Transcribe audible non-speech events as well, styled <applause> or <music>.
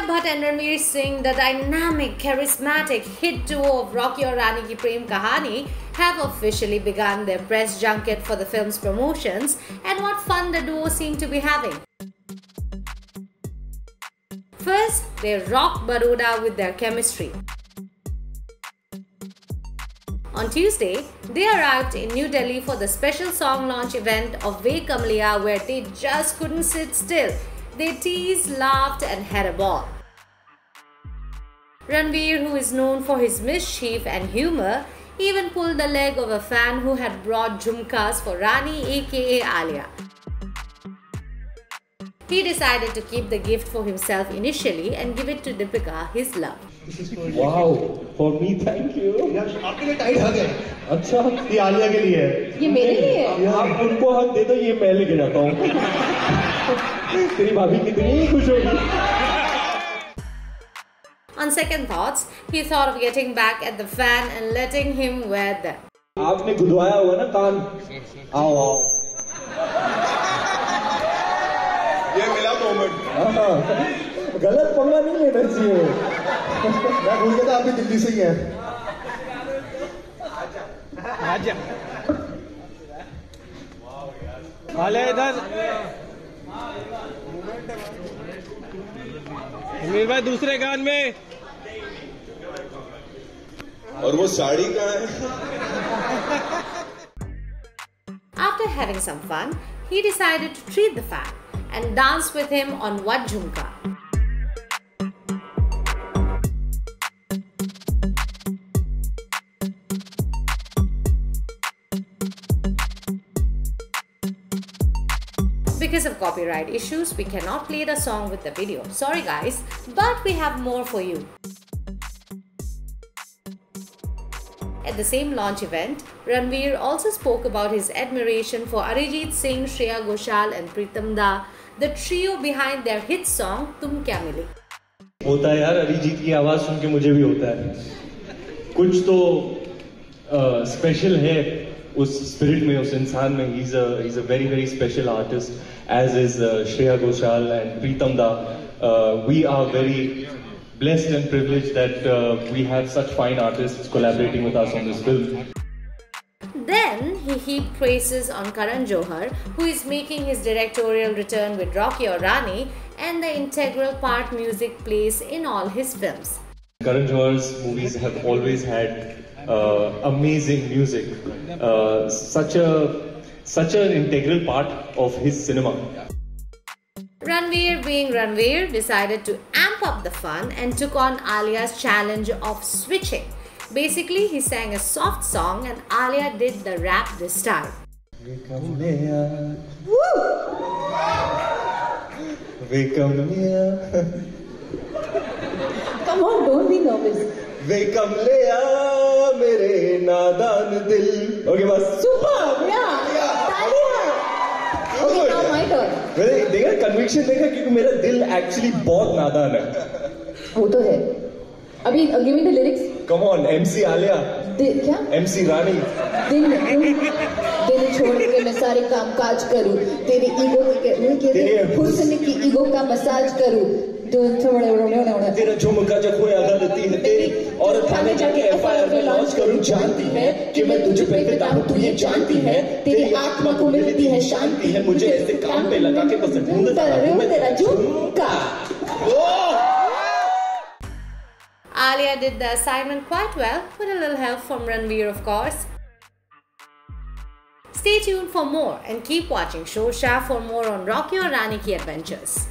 Alia Bhatt and Ranveer Singh, the dynamic, charismatic hit duo of Rocky Aur Rani Kii Prem Kahaani, have officially begun their press junket for the film's promotions, and what fun the duo seem to be having. First, they rock Baroda with their chemistry. On Tuesday, they arrived in New Delhi for the special song launch event of Ve Kamleya where they just couldn't sit still. They teased, laughed and had a ball. Ranveer, who is known for his mischief and humor, even pulled the leg of a fan who had brought jhumkas for Rani aka Alia. He decided to keep the gift for himself initially and give it to Deepika, his love. Wow, for me, thank you. आपके लिए tight हग है अच्छा ये आलिया के लिए है ये मेरे लिए है आप उनको हक दे दो ये मैं लेके जाता हूँ <laughs> तेरी भाभी कितनी खुश होगी On second thoughts, he thought of getting back at the fan and letting him wear them. आपने गुदवाया हुआ ना कान आओ आओ ये मिला मोमेंट हाँ, गलत पंगा नहीं लेना चाहिए मैं भूल गया था आप भी दिल्ली से ही हैं आले इधर अमीर भाई दूसरे गान में और वो साड़ी कहाँ है After having some fun, he decided to treat the fan and dance with him on Wat Jhumka. Because of copyright issues, we cannot play the song with the video. Sorry guys, but we have more for you. At the same launch event, Ranveer also spoke about his admiration for Arijit Singh, Shreya Ghoshal, and Pritam Da, the trio behind their hit song Tum Kya Mile. होता है यार अरिजीत की आवाज सुन के मुझे भी होता है कुछ तो स्पेशल है उस स्पिरिट में उस इंसान में ही is a very very special artist as is Shreya Ghoshal and Pritam da we are very blessed and privileged that uh, we have such fine artists collaborating with us on this film. Then he heaped praises on Karan Johar, who is making his directorial return with Rocky Aur Rani and the integral part music plays in all his films. Karan Johar's movies have always had uh, amazing music, uh, such a such an integral part of his cinema. Ranveer, being Ranveer, decided to amp up the fun and took on Alia's challenge of switching. Basically, he sang a soft song and Alia did the rap this time. Come on, don't be nervous. वे कमलिया मेरे नादान दिल। Okay बस। Super या मैंने देखा conviction देखा क्योंकि मेरा दिल एक्चुअली बहुत नादान है। वो तो है। अभी give me the lyrics come on MC Alia क्या? एमसी रानी दिन दिन छोड़ के मैं सारे काम काज करूँ। तेरी ईगो के हुस्न की ईगो का मसाज करूँ। थोड़े तेरा झुमका जब खोया थाने जाके एफ़ आई आर में लॉन्च करूँ जानती है कि मैं तुझे पे फिदा हूँ तू ये जानती है तेरी आत्मा को मिलती है शांति है मुझे ऐसे काम पे लगा के बस ढूंढता रहूँ मैं तेरा झुमका Alia did the assignment quite well, with a little help from Ranveer, of course. Stay tuned for more and keep watching Shosha for more on Rocky or Rani Ki adventures.